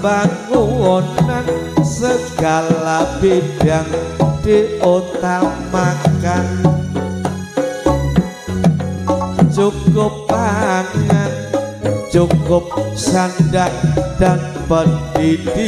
pembangunan segala bidang diutamakan. Cukup pangan cukup sandang dan pendidikan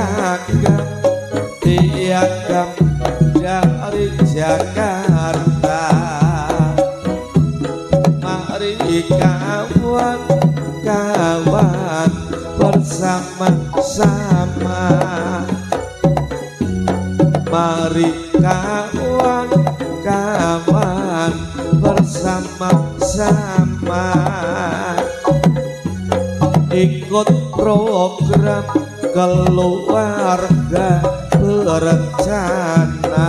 hakikat diagam dari Jakarta Mari kawan kawan bersama-sama. Mari kawan kawan bersama-sama. Ikut program keluarga berencana.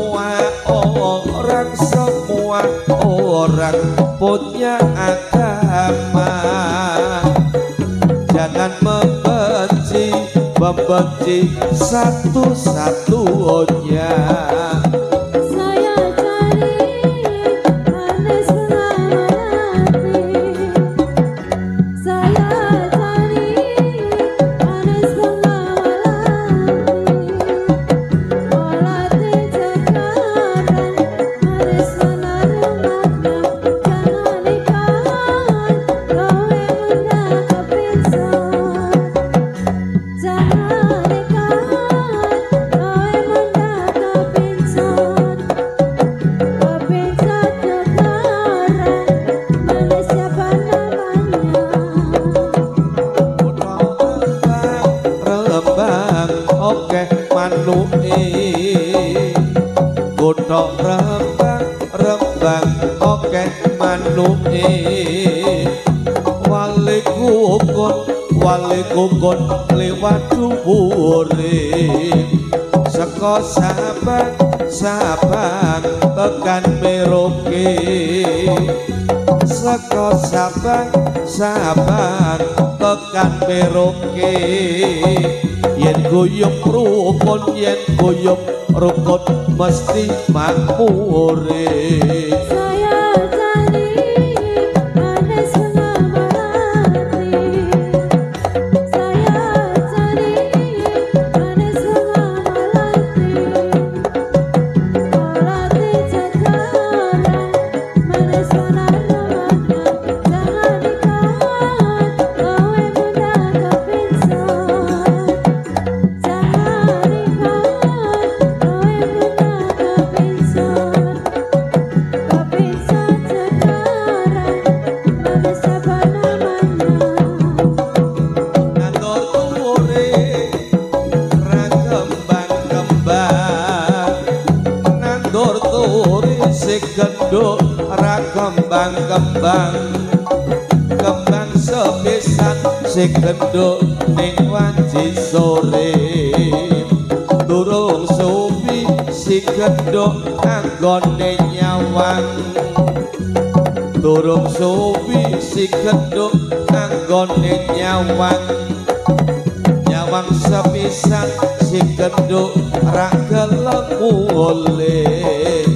orang semua orang punya agama. Jangan membenci membenci satu-satunya. manuke wale gogon wale gogon lewat dhuwure saka sabang sabang tekan meroke. Saka sabang sabang tekan meroke. Yen goyong rukun yen goyong rukun mesti mampu kembang-kembang Kembang sepisan si genduk ning wanci sore. Durung suwi si genduk anggone nyawang Durung suwi si genduk anggone nyawang Nyawang sepisan si genduk ra gelem mulih